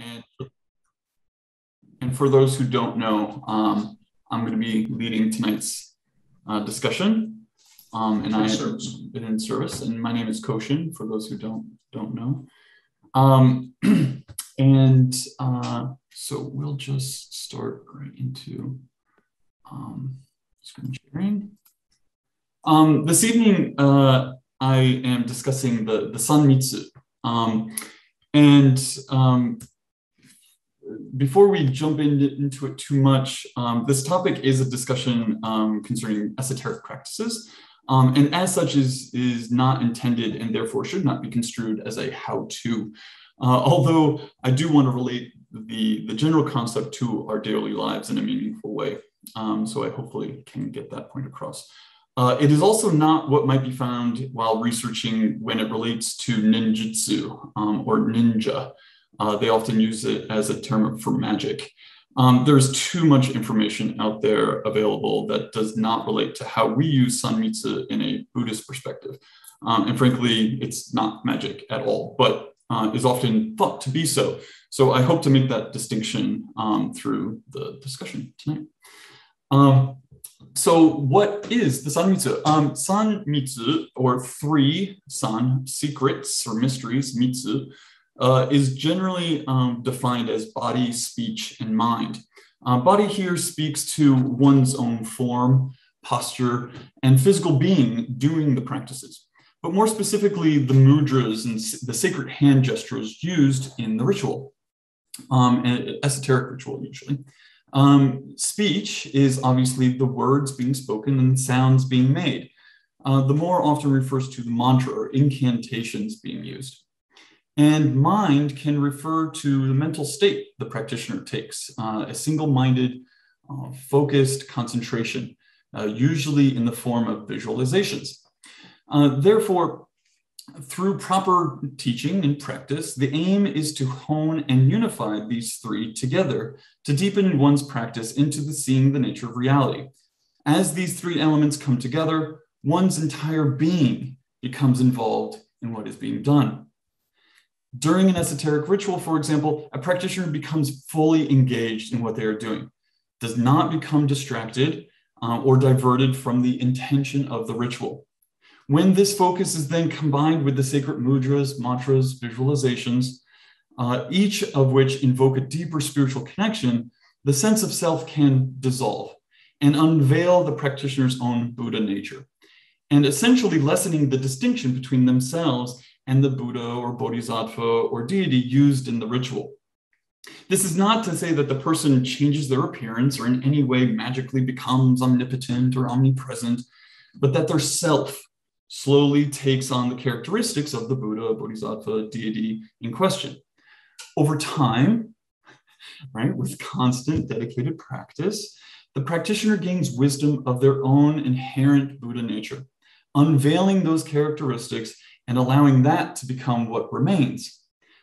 and, and for those who don't know, um, I'm going to be leading tonight's uh, discussion. Um, and I have been in service, and my name is Koshin, for those who don't don't know. Um, and uh, so we'll just start right into um, screen sharing. Um, this evening, uh, I am discussing the, the Sanmitsu. Um, and um, before we jump in, into it too much, um, this topic is a discussion um, concerning esoteric practices. Um, and as such is, is not intended and therefore should not be construed as a how-to. Uh, although I do want to relate the, the general concept to our daily lives in a meaningful way. Um, so I hopefully can get that point across. Uh, it is also not what might be found while researching when it relates to ninjutsu um, or ninja. Uh, they often use it as a term for magic. Um, there's too much information out there available that does not relate to how we use Sanmitsu in a Buddhist perspective. Um, and frankly, it's not magic at all, but uh, is often thought to be so. So I hope to make that distinction um, through the discussion tonight. Um, so what is the Sanmitsu? Um, Sanmitsu, or three San, secrets or mysteries, Mitsu, uh, is generally um, defined as body, speech, and mind. Uh, body here speaks to one's own form, posture, and physical being doing the practices, but more specifically, the mudras and the sacred hand gestures used in the ritual, um, esoteric ritual usually. Um, speech is obviously the words being spoken and sounds being made. Uh, the more often refers to the mantra or incantations being used. And mind can refer to the mental state the practitioner takes, uh, a single minded, uh, focused concentration, uh, usually in the form of visualizations. Uh, therefore, through proper teaching and practice, the aim is to hone and unify these three together to deepen one's practice into the seeing the nature of reality. As these three elements come together, one's entire being becomes involved in what is being done. During an esoteric ritual, for example, a practitioner becomes fully engaged in what they are doing, does not become distracted uh, or diverted from the intention of the ritual. When this focus is then combined with the sacred mudras, mantras, visualizations, uh, each of which invoke a deeper spiritual connection, the sense of self can dissolve and unveil the practitioner's own Buddha nature, and essentially lessening the distinction between themselves and the Buddha or Bodhisattva or deity used in the ritual. This is not to say that the person changes their appearance or in any way magically becomes omnipotent or omnipresent, but that their self slowly takes on the characteristics of the Buddha, Bodhisattva, deity in question. Over time, right, with constant dedicated practice, the practitioner gains wisdom of their own inherent Buddha nature, unveiling those characteristics and allowing that to become what remains,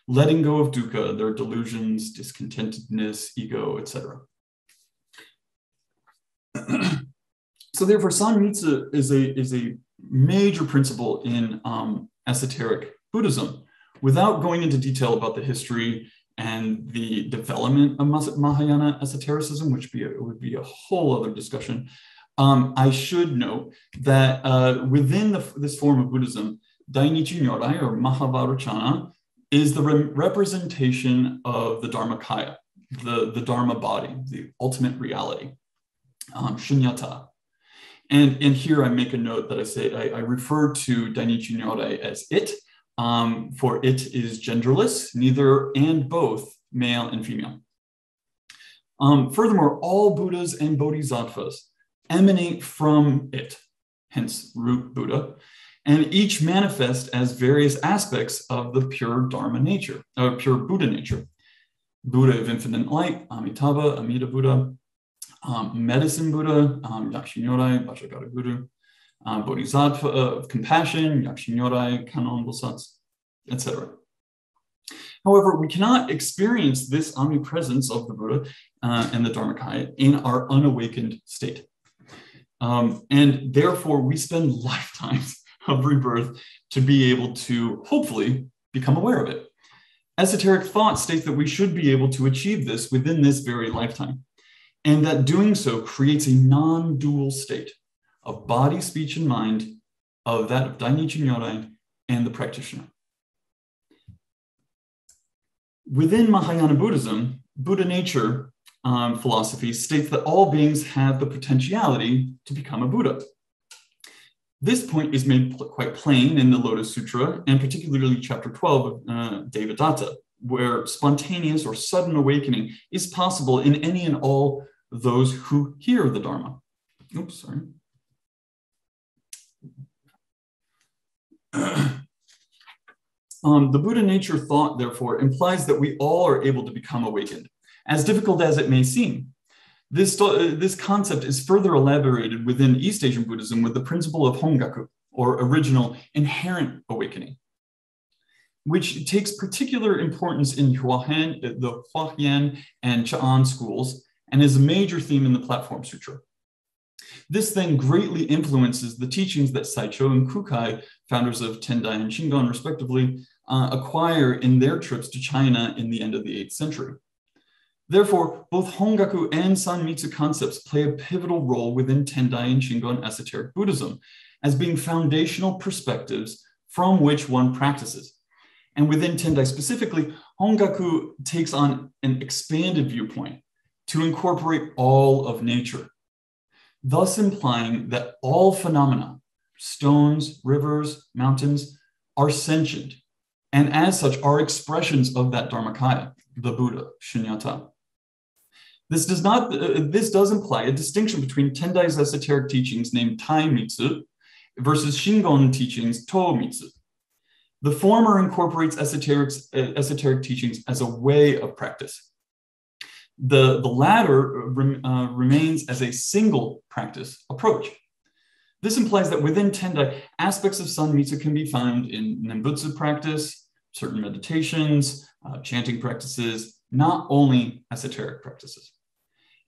letting go of dukkha, their delusions, discontentedness, ego, etc. so therefore, Sanmitsu is a, is a major principle in um, esoteric Buddhism. Without going into detail about the history and the development of Mahayana esotericism, which be a, would be a whole other discussion, um, I should note that uh, within the, this form of Buddhism, Dainichi Nyorai or Mahavairocana is the re- representation of the Dharmakaya, the, the Dharma body, the ultimate reality, um, shunyata. And, and here I make a note that I say I, I refer to Dainichi Nyorai as it, um, for it is genderless, neither and both male and female. Um, furthermore, all Buddhas and Bodhisattvas emanate from it, hence root Buddha, and each manifest as various aspects of the pure Dharma nature, uh, pure Buddha nature. Buddha of infinite light, Amitabha, Amida Buddha, um, medicine Buddha, um, Yakshinyorai, Bhaisajya Guru, uh, Bodhisattva of compassion, Yakshinyorai, Kanon Bosatsu, etc. However, we cannot experience this omnipresence of the Buddha uh, and the Dharmakaya in our unawakened state. Um, and therefore, we spend lifetimes of rebirth to be able to hopefully become aware of it. Esoteric thought states that we should be able to achieve this within this very lifetime, and that doing so creates a non dual state of body, speech, and mind of that of Dainichi Nyorai and the practitioner. Within Mahayana Buddhism, Buddha nature um, philosophy states that all beings have the potentiality to become a Buddha. This point is made quite plain in the Lotus Sutra, and particularly chapter 12 of uh, Devadatta, where spontaneous or sudden awakening is possible in any and all those who hear the Dharma. Oops, sorry. um, the Buddha nature thought, therefore, implies that we all are able to become awakened, as difficult as it may seem. This, uh, this concept is further elaborated within East Asian Buddhism with the principle of Hongaku, or original inherent awakening, which takes particular importance in Huahan, the Huayan and Ch'an schools and is a major theme in the Platform Sutra. This then greatly influences the teachings that Saicho and Kukai, founders of Tendai and Shingon respectively, uh, acquire in their trips to China in the end of the 8th century. Therefore, both Hongaku and Sanmitsu concepts play a pivotal role within Tendai and Shingon esoteric Buddhism as being foundational perspectives from which one practices. And within Tendai specifically, Hongaku takes on an expanded viewpoint to incorporate all of nature, thus implying that all phenomena, stones, rivers, mountains, are sentient, and as such are expressions of that Dharmakaya, the Buddha, Shunyata. This does not. Uh, this does imply a distinction between Tendai's esoteric teachings named Tai Mitsu versus Shingon teachings To Mitsu. The former incorporates esoteric, uh, esoteric teachings as a way of practice. The, the latter uh, remains as a single practice approach. This implies that within Tendai, aspects of Sanmitsu can be found in Nembutsu practice, certain meditations, uh, chanting practices, not only esoteric practices.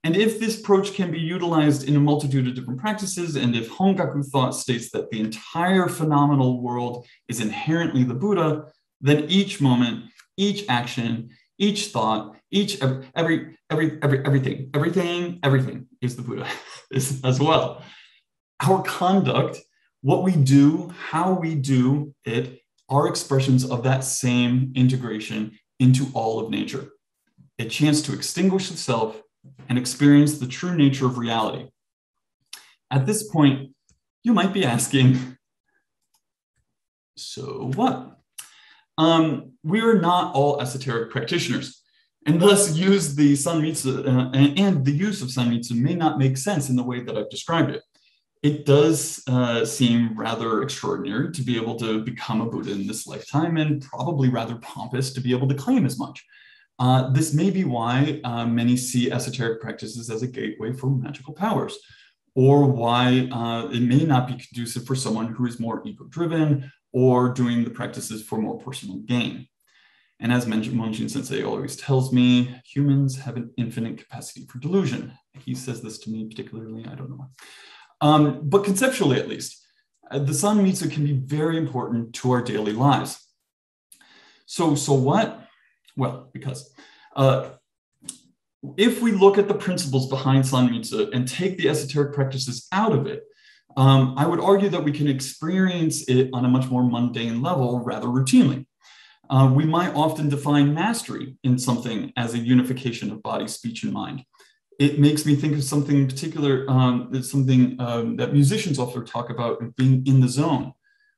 And if this approach can be utilized in a multitude of different practices, and if Hongaku thought states that the entire phenomenal world is inherently the Buddha, then each moment, each action, each thought, each every every every, every everything, everything, everything is the Buddha as well. Our conduct, what we do, how we do it, are expressions of that same integration into all of nature. A chance to extinguish the self and experience the true nature of reality. At this point, you might be asking, so what? Um, we are not all esoteric practitioners, and thus use the Sanmitsu uh, and, and, the use of Sanmitsu may not make sense in the way that I've described it. It does uh, seem rather extraordinary to be able to become a Buddha in this lifetime, and probably rather pompous to be able to claim as much. Uh, this may be why uh, many see esoteric practices as a gateway for magical powers, or why uh, it may not be conducive for someone who is more ego driven or doing the practices for more personal gain. And as Monjin Sensei always tells me, humans have an infinite capacity for delusion. He says this to me particularly, I don't know why. Um, but conceptually, at least, uh, the Sanmitsu can be very important to our daily lives. So, so what? Well, because uh, if we look at the principles behind Sanmitsu and take the esoteric practices out of it, um, I would argue that we can experience it on a much more mundane level rather routinely. Uh, we might often define mastery in something as a unification of body, speech, and mind. It makes me think of something in particular, um, something um, that musicians often talk about being in the zone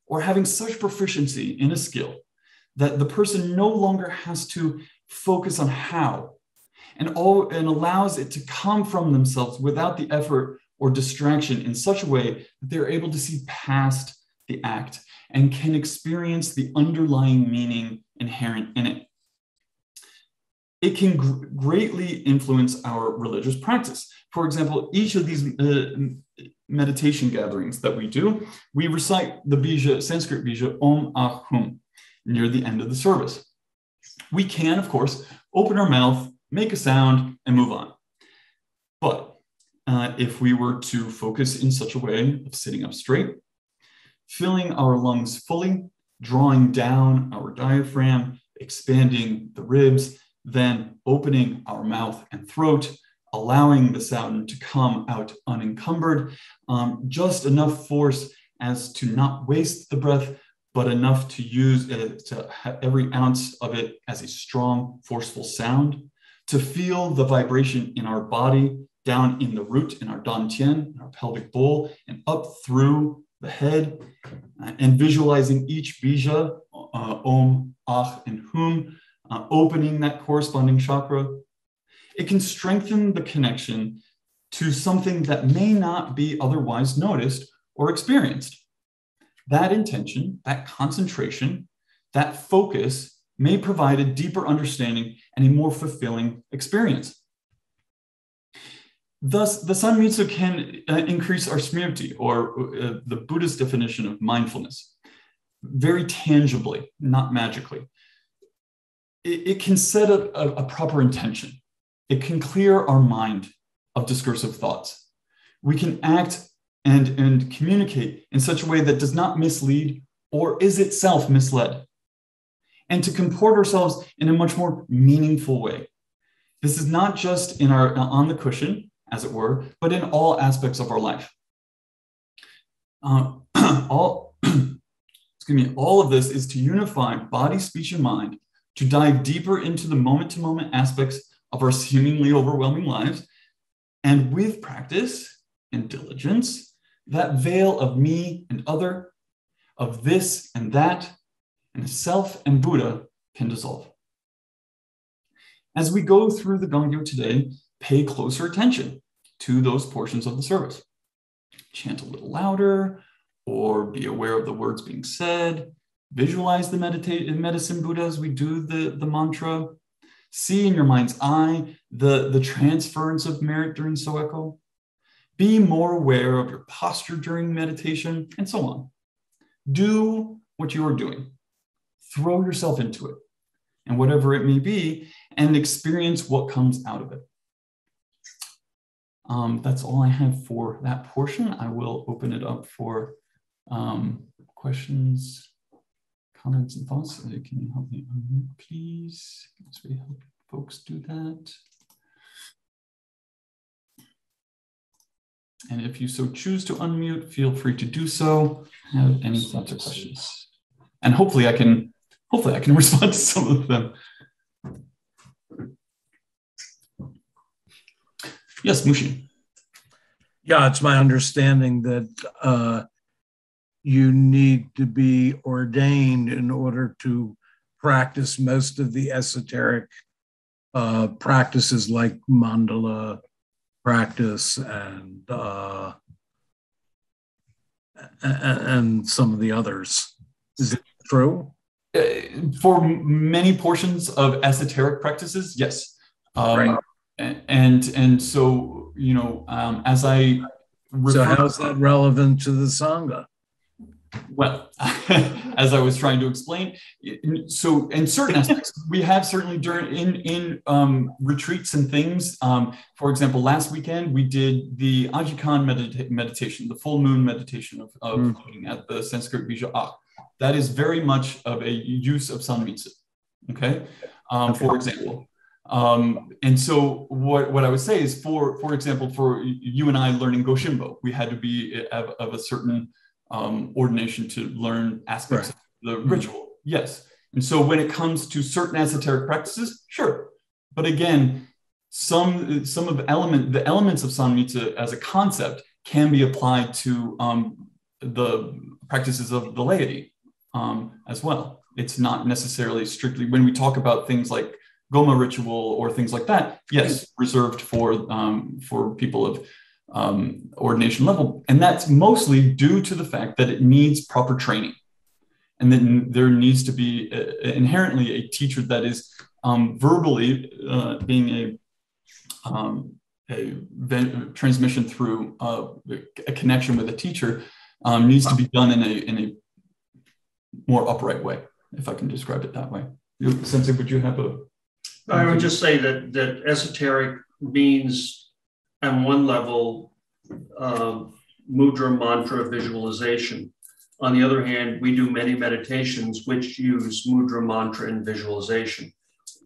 or having such proficiency in a skill that the person no longer has to focus on how and all and allows it to come from themselves without the effort or distraction in such a way that they're able to see past the act and can experience the underlying meaning inherent in it. It can gr- greatly influence our religious practice. For example, each of these uh, meditation gatherings that we do, we recite the bija, Sanskrit bija, Om Ah Hum near the end of the service. We can, of course, open our mouth, make a sound, and move on. But uh, if we were to focus in such a way of sitting up straight, filling our lungs fully, drawing down our diaphragm, expanding the ribs, then opening our mouth and throat, allowing the sound to come out unencumbered, um, just enough force as to not waste the breath, but enough to use it, to every ounce of it as a strong, forceful sound, to feel the vibration in our body down in the root, in our dantian, in our pelvic bowl, and up through the head, uh, and visualizing each bija, uh, om, ach, and hum, uh, opening that corresponding chakra. It can strengthen the connection to something that may not be otherwise noticed or experienced. That intention, that concentration, that focus may provide a deeper understanding and a more fulfilling experience. Thus, the Sanmitsu can uh, increase our smriti, or uh, the Buddhist definition of mindfulness, very tangibly, not magically. It, it can set a, a, a proper intention. It can clear our mind of discursive thoughts. We can act and, and communicate in such a way that does not mislead or is itself misled, and to comport ourselves in a much more meaningful way. This is not just in our on the cushion, as it were, but in all aspects of our life. Uh, all, excuse me, all of this is to unify body, speech, and mind, to dive deeper into the moment to moment aspects of our seemingly overwhelming lives. And with practice and diligence, that veil of me and other, of this and that, and self and Buddha can dissolve. As we go through the Gongyo today, pay closer attention to those portions of the service. Chant a little louder or be aware of the words being said. Visualize the medicine Buddha as we do the, the mantra. See in your mind's eye the, the transference of merit during Soeko. Be more aware of your posture during meditation, and so on. Do what you are doing. Throw yourself into it, and whatever it may be, and experience what comes out of it. Um, that's all I have for that portion. I will open it up for um, questions, comments, and thoughts. Can you help me unmute, please? As we help folks do that. And if you so choose to unmute, feel free to do so. Have any thoughts or questions? And hopefully I can, hopefully I can respond to some of them. Yes, Mushi. Yeah, it's my understanding that uh, you need to be ordained in order to practice most of the esoteric uh, practices like mandala practice and uh, and some of the others. Is it true? Uh, for many portions of esoteric practices, yes. Um, right. And and so you know, um, as I so how's that relevant to the sangha? Well, as I was trying to explain, so in certain aspects, we have certainly during in in um, retreats and things. Um, for example, last weekend we did the Ajikan medita- meditation, the full moon meditation of, of mm. at the Sanskrit bija. That is very much of a use of sanmitsu. Okay, um, for example. Um, and so what, what I would say is for, for example, for you and I learning Goshinbo, we had to be of, of a certain um, ordination to learn aspects right. of the mm-hmm. ritual. Yes. And so when it comes to certain esoteric practices, sure. But again, some some of the element the elements of sanmitsu as a concept can be applied to um, the practices of the laity um, as well. It's not necessarily strictly when we talk about things like Goma ritual or things like that. Yes, reserved for um, for people of um, ordination level. And that's mostly due to the fact that it needs proper training. And then there needs to be a, inherently a teacher that is um, verbally uh, being a, um, a transmission through uh, a connection with a teacher um, needs to be done in a, in a more upright way, if I can describe it that way. Sensei, would you have a? I would just say that that esoteric means on one level, uh, mudra mantra visualization. On the other hand, we do many meditations which use mudra, mantra, and visualization.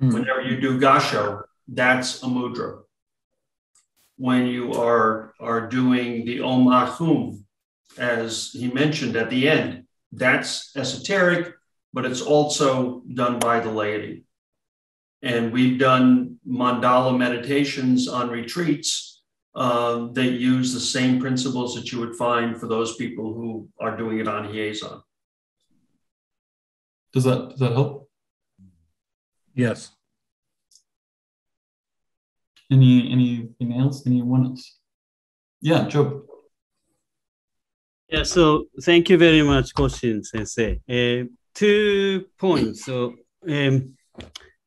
Mm. Whenever you do gasho, that's a mudra. When you are, are doing the Om Ahum, as he mentioned at the end, that's esoteric, but it's also done by the laity. And we've done mandala meditations on retreats uh, that use the same principles that you would find for those people who are doing it on Hieizan. Does that does that help? Yes. Any anything else? Anyone else? Yeah, Joe. Yeah, so thank you very much, Koshin Sensei. Uh, two points. So um,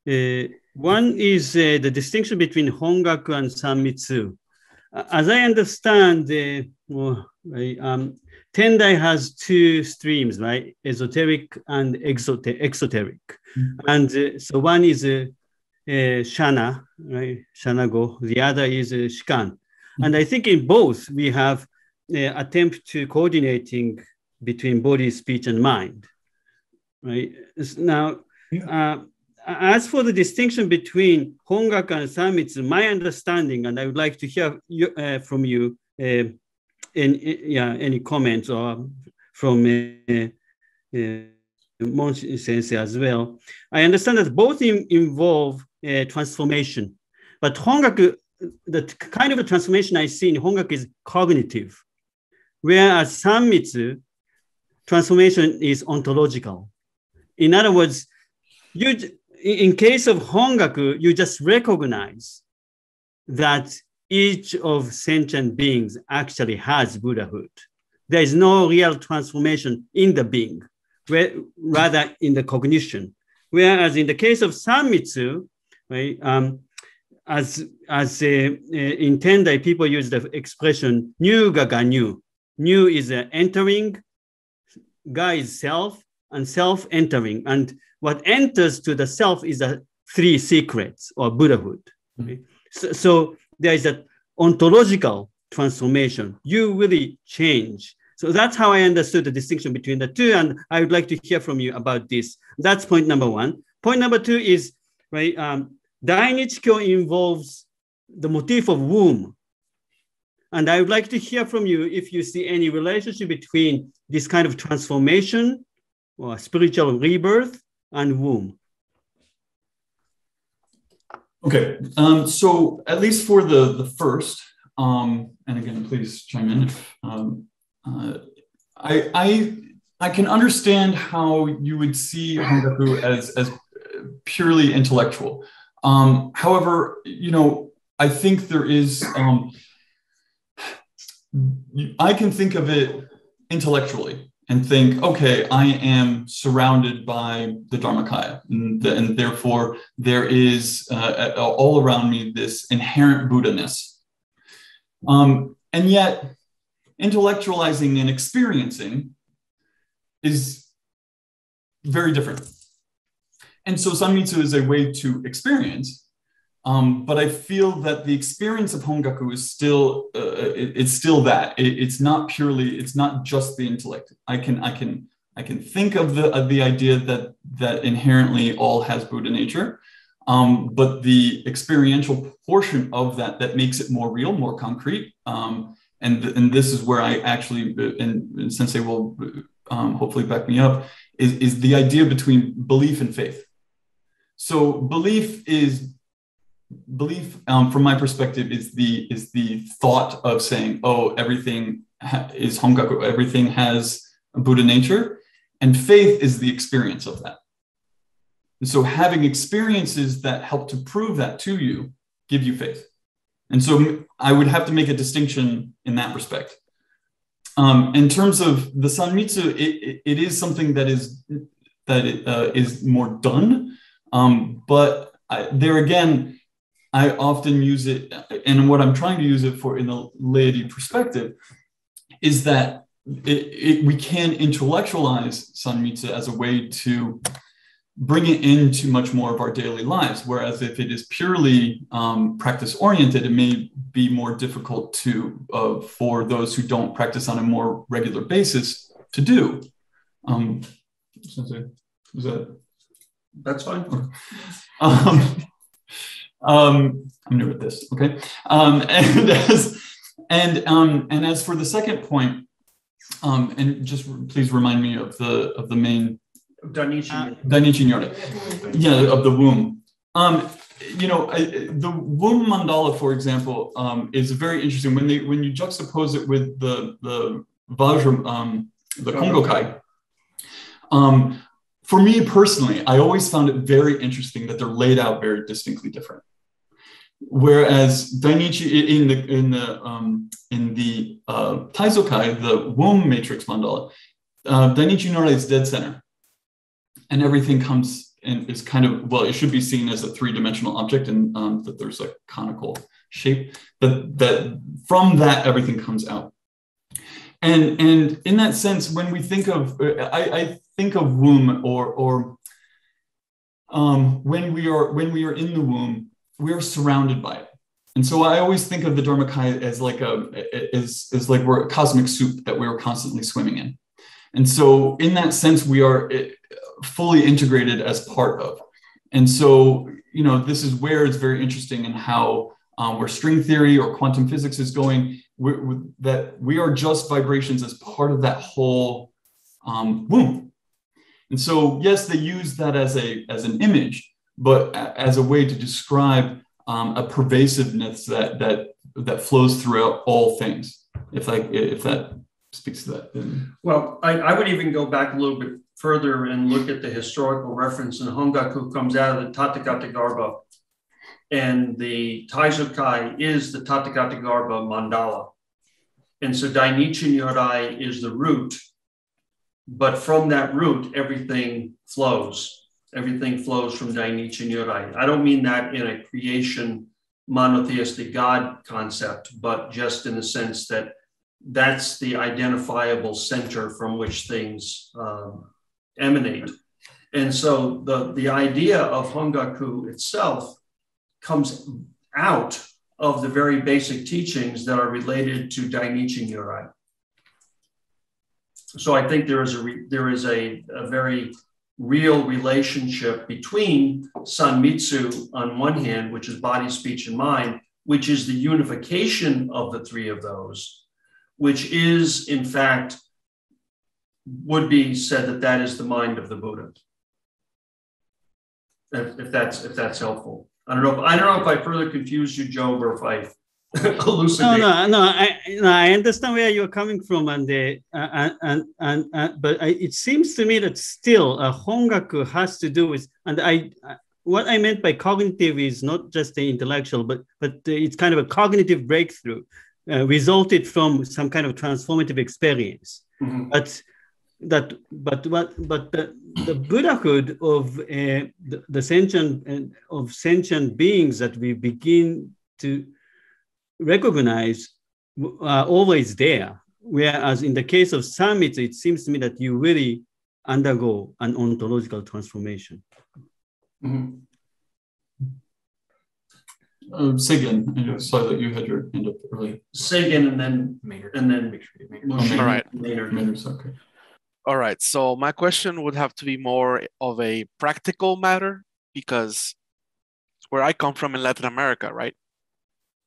uh, one is uh, the distinction between Hongaku and Sanmitsu. As I understand, uh, well, um, Tendai has two streams, right? Esoteric and exoter- exoteric. Mm-hmm. And uh, so one is uh, uh, Shana, right? Shanago. The other is uh, Shikan. Mm-hmm. And I think in both we have uh, attempt to coordinating between body, speech, and mind, right? Now, uh, as for the distinction between Hongaku and Sanmitsu, my understanding, and I would like to hear you, uh, from you, uh, in, in, yeah, any comments or from uh, uh, Sensei as well. I understand that both in, involve uh, transformation, but Hongaku, the kind of a transformation I see in Hongaku is cognitive, whereas Sanmitsu, transformation is ontological. In other words, you in case of Hongaku, you just recognize that each of sentient beings actually has Buddhahood. There is no real transformation in the being, where, rather in the cognition. Whereas in the case of Sanmitsu, right, um, as, as uh, uh, in Tendai, people use the expression "nyu ga ga nyu." Nyu is uh, entering, ga is self, and self entering. And what enters to the self is the three secrets or Buddhahood. Mm-hmm. So, so there is a ontological transformation. You really change. So that's how I understood the distinction between the two. And I would like to hear from you about this. That's point number one. Point number two is, right, um, Dainichikyo involves the motif of womb. And I would like to hear from you if you see any relationship between this kind of transformation or spiritual rebirth and womb. Okay, um, so at least for the the first, um, and again, please chime in if um, uh, I I I can understand how you would see Hongaku as as purely intellectual. Um, however, you know, I think there is. Um, I can think of it intellectually and think, okay, I am surrounded by the Dharmakaya, and, the, and therefore there is uh, all around me this inherent Buddha-ness. Um, and yet, intellectualizing and experiencing is very different. And so Sanmitsu is a way to experience, um, but I feel that the experience of Hongaku is still uh, it, it's still that it, it's not purely it's not just the intellect. I can I can I can think of the of the idea that that inherently all has Buddha nature, um, but the experiential portion of that that makes it more real, more concrete. Um, and and this is where I actually and, and Sensei will um, hopefully back me up is is the idea between belief and faith. So belief is belief um, from my perspective is the is the thought of saying oh everything ha- is hongaku everything has buddha nature and faith is the experience of that. And so having experiences that help to prove that to you give you faith. And so i would have to make a distinction in that respect. Um, in terms of the sanmitsu it, it, it is something that is that it, uh, is more done. Um, but I, there again I often use it, and what I'm trying to use it for in the laity perspective is that it, it, we can intellectualize Sanmitsu as a way to bring it into much more of our daily lives. Whereas if it is purely um, practice oriented, it may be more difficult to uh, for those who don't practice on a more regular basis to do. Um, is that that's fine. Um, um, I'm new at this. Okay. Um, and as and um, and as for the second point, um, and just please remind me of the of the main Dainichi. Uh, Yeah, of the womb. Um, you know, I, the womb mandala, for example, um, is very interesting when they when you juxtapose it with the the Vajra, um, the Kongokai. Um, for me personally, I always found it very interesting that they're laid out very distinctly different. Whereas Dainichi in the in the um, in the uh, Taizokai, the womb matrix mandala, uh, Dainichi Nyorai is dead center, and everything comes and is kind of well, it should be seen as a three dimensional object, and um, that there's a conical shape. That that from that everything comes out. And and in that sense, when we think of, I, I think of womb or or um, when we are when we are in the womb we are surrounded by it. And so I always think of the Dharmakaya as like a is is like we're a cosmic soup that we're constantly swimming in. And so in that sense, we are eh, fully integrated as part of. And so, you know, this is where it's very interesting in how um, where string theory or quantum physics is going, we, we, that we are just vibrations as part of that whole um, womb. And so, yes, they use that as a as an image, but as a way to describe um, a pervasiveness that that that flows throughout all things. If I if that speaks to that. Then. Well, I, I would even go back a little bit further and look at the historical reference. And Hongaku comes out of the Tathagata Garbha, and the Taizokai is the Tathagata Garbha mandala. And so Dainichi Nyorai is the root, but from that root, everything flows everything flows from Dainichi Nyorai. I don't mean that in a creation monotheistic God concept, but just in the sense that that's the identifiable center from which things um, emanate. And so the, the idea of Hongaku itself comes out of the very basic teachings that are related to Dainichi Nyorai. So I think there is a, there is a, a very real relationship between Sanmitsu on one hand, which is body, speech, and mind, which is the unification of the three of those, which is, in fact, would be said that that is the mind of the Buddha. If, if that's if that's helpful. I don't know. If, I don't know if I further confused you, Joe, or if I no, no, no. I, no, I understand where you're coming from, and the, uh, and and, and but I, it seems to me that still a uh, hongaku has to do with, and I, what I meant by cognitive is not just the intellectual, but but it's kind of a cognitive breakthrough uh, resulted from some kind of transformative experience. Mm-hmm. But that, but what, but the, the Buddhahood of uh, the, the sentient uh, of sentient beings that we begin to recognize are always there. Whereas in the case of Sanmitsu, it seems to me that you really undergo an ontological transformation. Mm-hmm. Um, Sigyn, I saw that you had your hand up early. Sigyn and then Maynard. and then Maynard. Oh, All right. Maynard. Maynard's okay. All right. So my question would have to be more of a practical matter because where I come from in Latin America, right?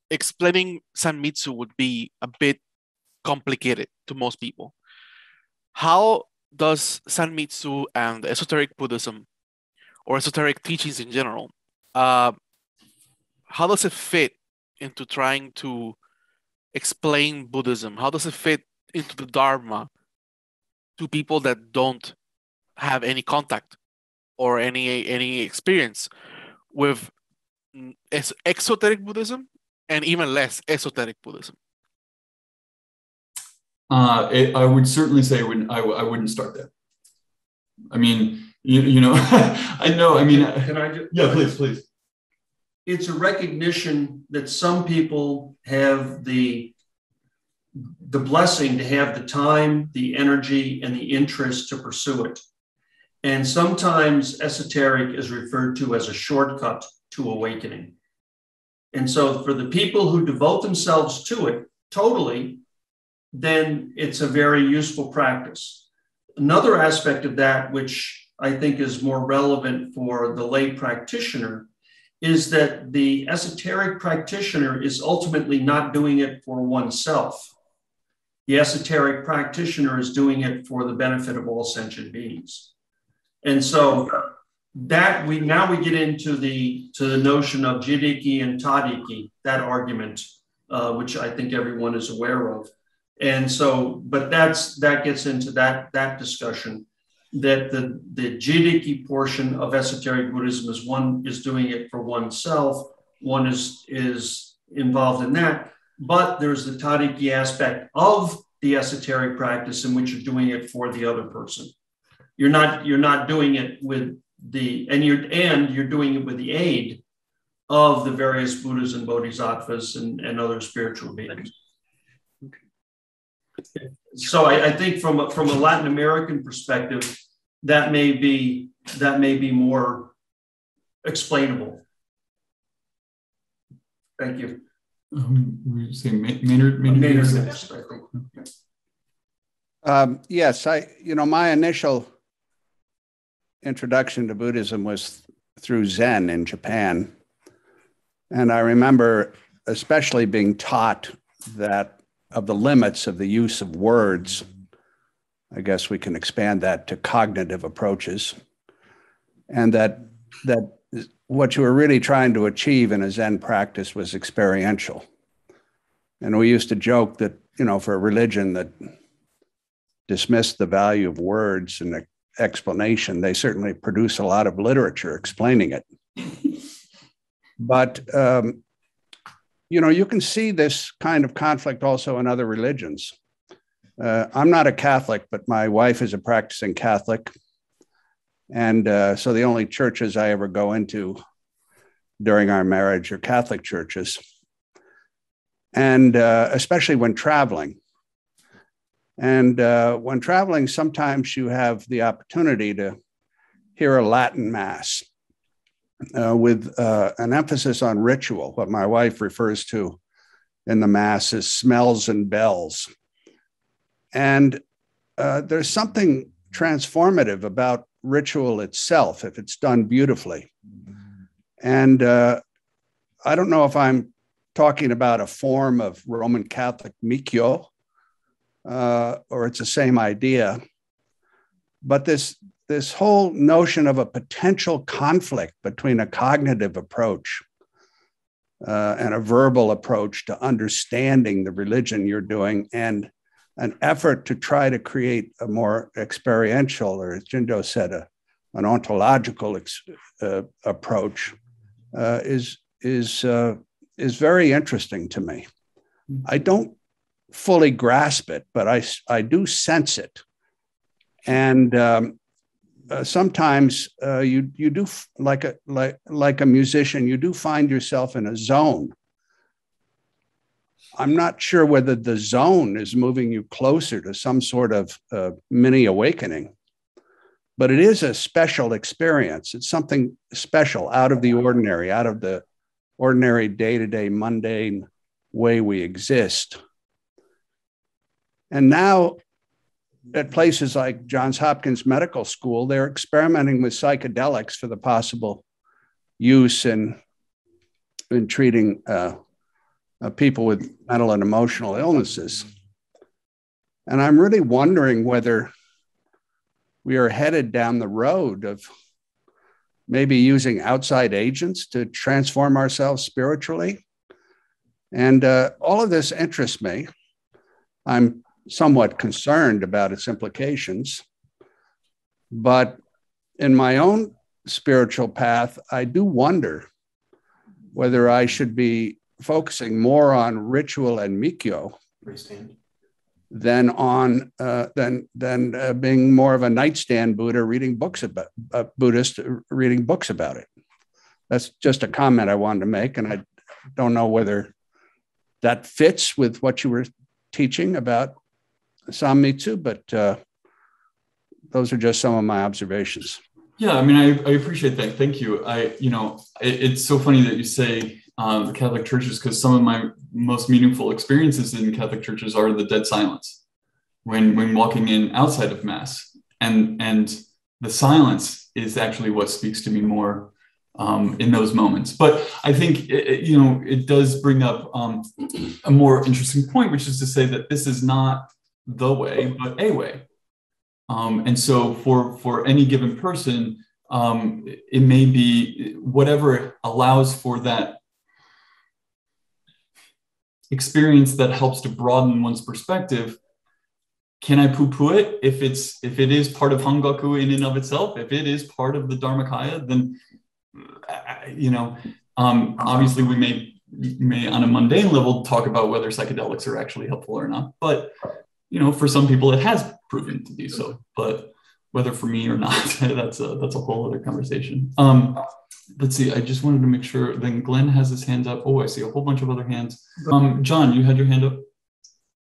Explaining Sanmitsu would be a bit complicated to most people. How does Sanmitsu and esoteric Buddhism or esoteric teachings in general, uh, how does it fit into trying to explain Buddhism? How does it fit into the Dharma to people that don't have any contact or any any experience with exoteric Buddhism and even less esoteric Buddhism? Uh, it, I would certainly say I wouldn't, I, I wouldn't start there. I mean, you, you know, I know, I mean, can I just, yeah, please, please. It's a recognition that some people have the the blessing to have the time, the energy, and the interest to pursue it. And sometimes esoteric is referred to as a shortcut to awakening. And so for the people who devote themselves to it totally, then it's a very useful practice. another aspect of that, which I think is more relevant for the lay practitioner, is that the esoteric practitioner is ultimately not doing it for oneself. The esoteric practitioner is doing it for the benefit of all sentient beings. And so that we now we get into the to the notion of Jiriki and Tariki, that argument, uh, which I think everyone is aware of. And so, but that's that gets into that that discussion that the the Jiriki portion of esoteric Buddhism is one is doing it for oneself, one is is involved in that, but there's the Tariki aspect of the esoteric practice in which you're doing it for the other person. You're not you're not doing it with the and you're and you're doing it with the aid of the various Buddhas and Bodhisattvas and, and other spiritual beings. So I, I think from a, from a Latin American perspective, that may be that may be more explainable. Thank you. Um, we say Maynard, Maynard, Maynard next, I think. Okay. Um, yes, I you know my initial introduction to Buddhism was through Zen in Japan, and I remember especially being taught that of the limits of the use of words. I guess we can expand that to cognitive approaches, and that that what you were really trying to achieve in a Zen practice was experiential. And we used to joke that you know for a religion that dismissed the value of words and explanation, they certainly produce a lot of literature explaining it. but um, you know, you can see this kind of conflict also in other religions. Uh, I'm not a Catholic, but my wife is a practicing Catholic. And uh, so the only churches I ever go into during our marriage are Catholic churches. And uh, especially when traveling. And uh, when traveling, sometimes you have the opportunity to hear a Latin Mass uh, with uh, an emphasis on ritual, what my wife refers to in the Mass as smells and bells. And uh, there's something transformative about ritual itself if it's done beautifully. And uh, I don't know if I'm talking about a form of Roman Catholic Mikyo uh, or it's the same idea. But this this whole notion of a potential conflict between a cognitive approach uh, and a verbal approach to understanding the religion you're doing and an effort to try to create a more experiential, or as Jindo said, a, an ontological ex, uh, approach uh, is, is, uh, is very interesting to me. I don't fully grasp it, but I, I do sense it. And um, uh, sometimes uh, you you do like a like like a musician you do find yourself in a zone. I'm not sure whether the zone is moving you closer to some sort of uh, mini awakening but it is a special experience. It's something special out of the ordinary out of the ordinary day-to-day mundane way we exist and now at places like Johns Hopkins Medical School, they're experimenting with psychedelics for the possible use in, in treating uh, uh, people with mental and emotional illnesses. And I'm really wondering whether we are headed down the road of maybe using outside agents to transform ourselves spiritually. And uh, all of this interests me. I'm somewhat concerned about its implications. But in my own spiritual path, I do wonder whether I should be focusing more on ritual and mikyo than on uh, than than uh, being more of a nightstand Buddha reading books about uh, Buddhist reading books about it. That's just a comment I wanted to make, and I don't know whether that fits with what you were teaching about Sanmitsu, but uh, those are just some of my observations. Yeah, I mean, I, I appreciate that. Thank you. I, you know, it, it's so funny that you say uh, the Catholic churches because some of my most meaningful experiences in Catholic churches are the dead silence when when walking in outside of mass and and the silence is actually what speaks to me more um, in those moments. But I think it, you know it does bring up um, a more interesting point, which is to say that this is not the way, but a way. Um, and so for for any given person, um, it may be whatever allows for that experience that helps to broaden one's perspective can I poo-poo it if it's if it is part of Hongaku in and of itself? If it is part of the Dharmakaya, then you know, um, obviously we may may on a mundane level talk about whether psychedelics are actually helpful or not. But you know, for some people it has proven to be so. But whether for me or not, that's a that's a whole other conversation. Um, let's see. I just wanted to make sure. Then Glenn has his hand up. Oh, I see a whole bunch of other hands. Um, John, you had your hand up.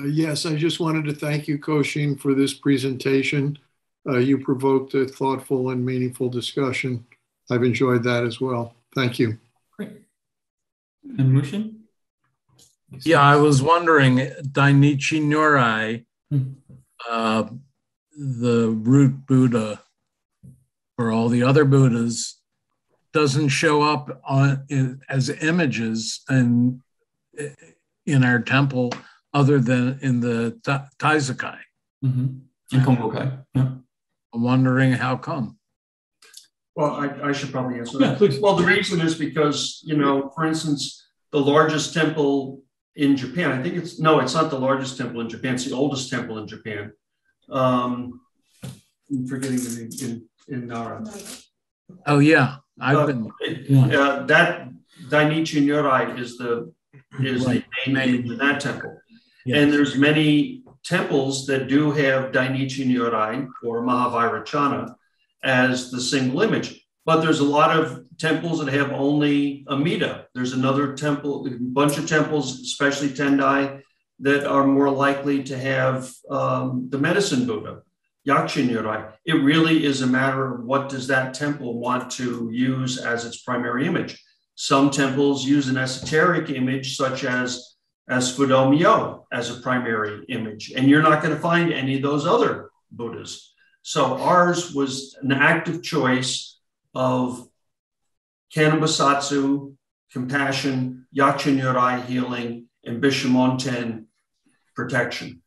Uh, yes, I just wanted to thank you, Koshin, for this presentation. Uh, you provoked a thoughtful and meaningful discussion. I've enjoyed that as well. Thank you. Great. And Mushin? Yeah, I was wondering, Dainichi Nyorai, hmm. uh, the root Buddha, or all the other Buddhas, doesn't show up on, in, as images and in our temple other than in the ta- Taizokai. Mm-hmm. In Kongokai, yeah. I'm wondering how come. Well, I, I should probably answer that. Yeah, please. Well, the reason is because, you know, for instance, the largest temple in Japan, I think it's, no, it's not the largest temple in Japan, it's the oldest temple in Japan. Um, I'm forgetting the name in, in Nara. Oh, yeah. I've uh, been. Yeah. Uh, that Dainichi Nyorai is the is right. the main name in that temple. Yes. And there's many temples that do have Dainichi Nyorai or Mahavairocana as the single image. But there's a lot of temples that have only Amida. There's another temple, a bunch of temples, especially Tendai, that are more likely to have um, the medicine Buddha, Yakushi It really is a matter of what does that temple want to use as its primary image. Some temples use an esoteric image, such as as Fudo as a primary image. And you're not going to find any of those other Buddhas. So ours was an active choice of Kannon Bosatsu, compassion, Yakushi Nyorai healing, and Bishamonten protection.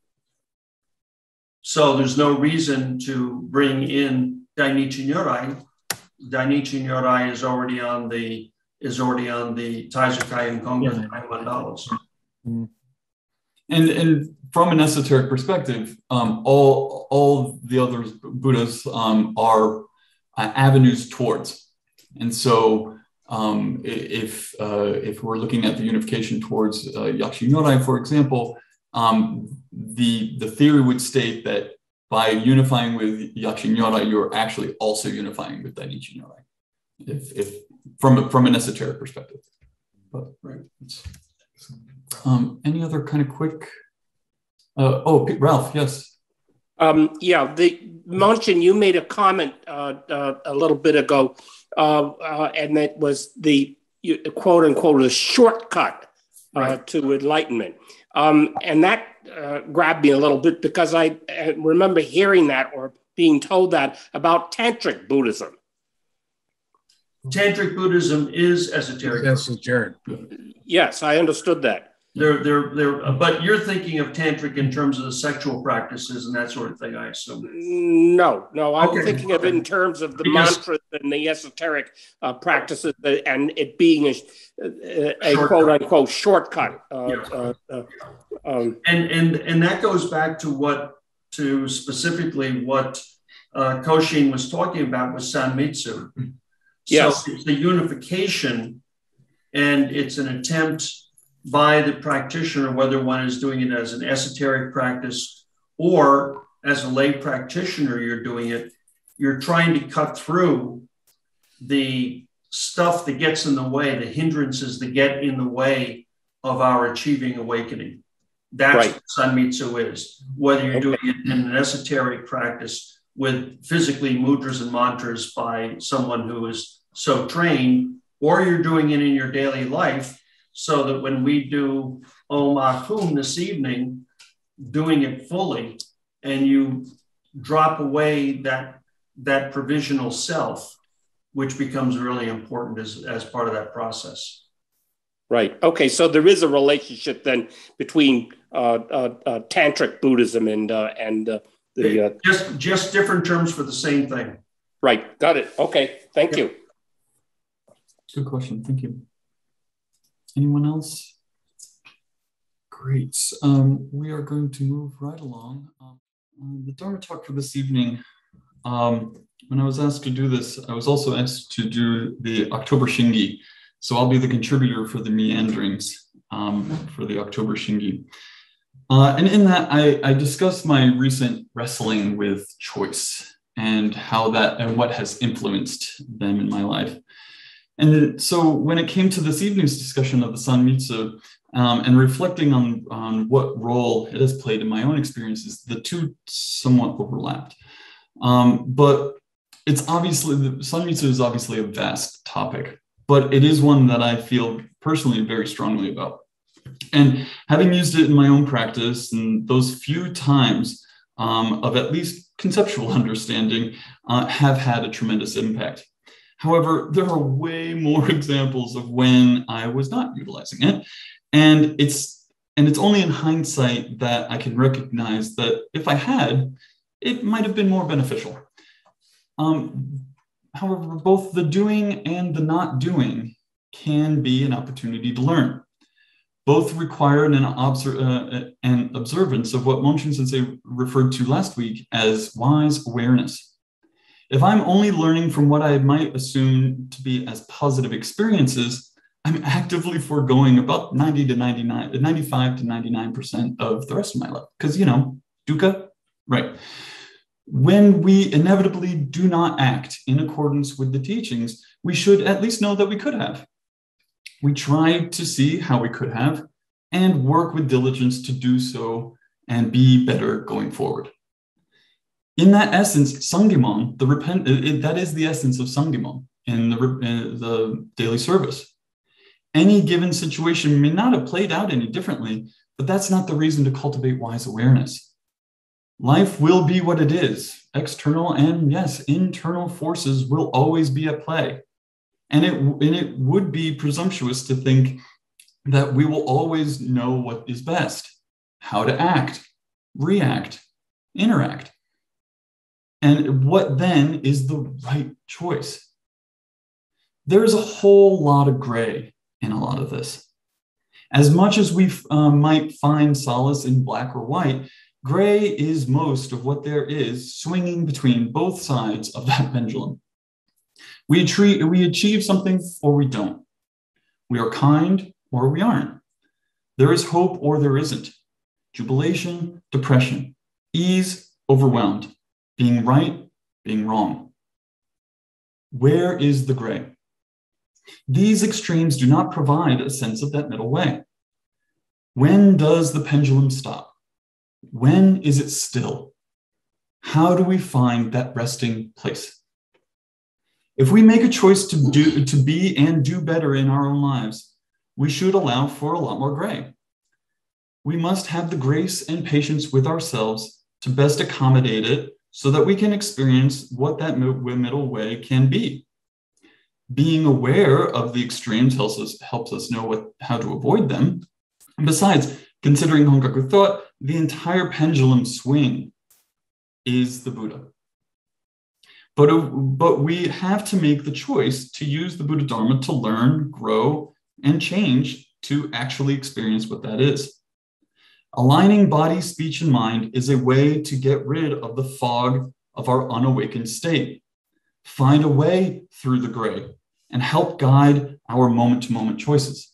So there's no reason to bring in Dainichi Nyorai. Dainichi Nyorai is already on the is already on the Taizokai and Kongo yeah. mandalas. Mm. And and from an esoteric perspective, um, all all the other Buddhas um, are uh, avenues towards, and so um, if uh, if we're looking at the unification towards uh, Yakushi Nyorai, for example, um, the the theory would state that by unifying with Yakushi Nyorai, you're actually also unifying with Dainichi if, if from from an esoteric perspective. But right. Um, any other kind of quick? Uh, oh, Ralph, yes. Um, yeah, the Mushin, you made a comment uh, uh, a little bit ago, uh, uh, and that was the quote unquote a shortcut uh, right. to enlightenment, um, and that grabbed me a little bit because I remember hearing that or being told that about tantric Buddhism. Tantric Buddhism is esoteric. Esoteric. Yes, I understood that. They're, they're, they're, but you're thinking of tantric in terms of the sexual practices and that sort of thing, I assume. No, no, I'm okay. thinking of it in terms of the because, mantras and the esoteric uh, practices and it being a, a, a quote unquote shortcut. Uh, yeah. uh, uh um, and, and, and that goes back to what, to specifically what uh, Koshin was talking about with Sanmitsu. Yes. So it's the unification and it's an attempt by the practitioner, whether one is doing it as an esoteric practice or as a lay practitioner, you're doing it, you're trying to cut through the stuff that gets in the way, the hindrances that get in the way of our achieving awakening. That's right. what Sanmitsu is. Whether you're doing it in an esoteric practice with physically mudras and mantras by someone who is so trained, or you're doing it in your daily life so that when we do Om Ahum this evening, doing it fully, and you drop away that that provisional self, which becomes really important as, as part of that process. Right. Okay. So there is a relationship then between uh, uh, uh, tantric Buddhism and uh, and uh, the uh, just just different terms for the same thing. Right. Got it. Okay. Thank you. Good question. Thank you. Anyone else? Great. Um, we are going to move right along. Um, the Dharma talk for this evening. Um, when I was asked to do this, I was also asked to do the October Shingi. So I'll be the contributor for the meanderings um, for the October Shingi. Uh, and in that, I, I discussed my recent wrestling with choice and how that and what has influenced them in my life. And so when it came to this evening's discussion of the Sanmitsu um, and reflecting on, on what role it has played in my own experiences, the two somewhat overlapped. Um, but it's obviously, the Sanmitsu is obviously a vast topic, but it is one that I feel personally very strongly about. And having used it in my own practice and those few times um, of at least conceptual understanding uh, have had a tremendous impact. However, there are way more examples of when I was not utilizing it. And it's and it's only in hindsight that I can recognize that if I had, it might have been more beneficial. Um, however, both the doing and the not doing can be an opportunity to learn. Both require an, obser- uh, an observance of what Monshin Sensei referred to last week as wise awareness. If I'm only learning from what I might assume to be as positive experiences, I'm actively foregoing about 90 to 99, 95 to 99% of the rest of my life. Because, you know, dukkha, right? When we inevitably do not act in accordance with the teachings, we should at least know that we could have. We try to see how we could have and work with diligence to do so and be better going forward in that essence, Sangemon, the repent, it, that is the essence of Sangemon in the, in the daily service. Any given situation may not have played out any differently, but that's not the reason to cultivate wise awareness. Life will be what it is. External and, yes, internal forces will always be at play. And it, and it would be presumptuous to think that we will always know what is best, how to act, react, interact. And what then is the right choice? There's a whole lot of gray in a lot of this. As much as we uh, might find solace in black or white, gray is most of what there is swinging between both sides of that pendulum. We, treat, we achieve something or we don't. We are kind or we aren't. There is hope or there isn't. Jubilation, depression, ease, overwhelmed being right, being wrong. Where is the gray? These extremes do not provide a sense of that middle way. When does the pendulum stop? When is it still? How do we find that resting place? If we make a choice to do to be and do better in our own lives, we should allow for a lot more gray. We must have the grace and patience with ourselves to best accommodate it so that we can experience what that middle way can be. Being aware of the extremes helps us, helps us know what, how to avoid them. And besides, considering Hongaku thought, the entire pendulum swing is the Buddha. But, uh, but we have to make the choice to use the Buddha Dharma to learn, grow, and change to actually experience what that is. Aligning body, speech, and mind is a way to get rid of the fog of our unawakened state. Find a way through the gray and help guide our moment to moment choices.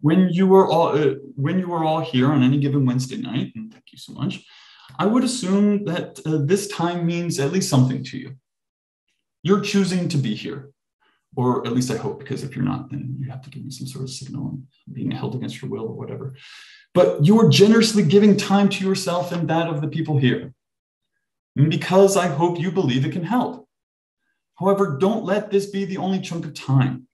When you are all uh, when you are all here on any given Wednesday night, and thank you so much, I would assume that uh, this time means at least something to you. You're choosing to be here, or at least I hope, because if you're not, then you have to give me some sort of signal and being held against your will or whatever but you are generously giving time to yourself and that of the people here. Because I hope you believe it can help. However, don't let this be the only chunk of time.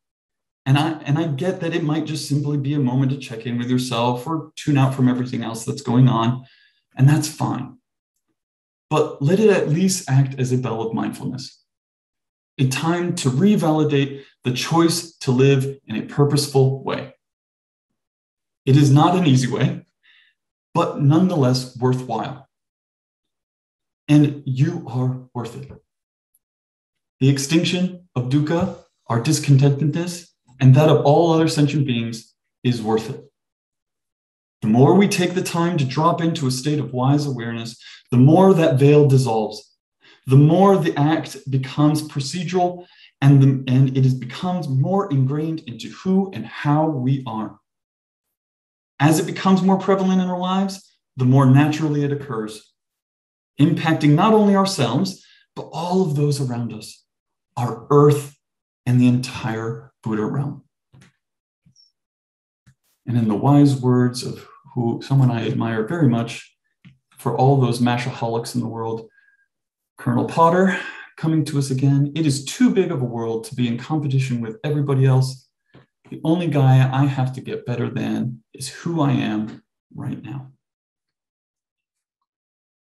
And I, and I get that it might just simply be a moment to check in with yourself or tune out from everything else that's going on, and that's fine. but let it at least act as a bell of mindfulness. A time to revalidate the choice to live in a purposeful way. It is not an easy way, but nonetheless worthwhile. And you are worth it. The extinction of dukkha, our discontentedness, and that of all other sentient beings is worth it. The more we take the time to drop into a state of wise awareness, the more that veil dissolves, the more the act becomes procedural and, the, and it is, becomes more ingrained into who and how we are. As it becomes more prevalent in our lives, the more naturally it occurs, impacting not only ourselves, but all of those around us, our earth, and the entire Buddha realm. And in the wise words of who someone I admire very much for all those mashaholics in the world, Colonel Potter coming to us again. It is too big of a world to be in competition with everybody else. The only guy I have to get better than is who I am right now.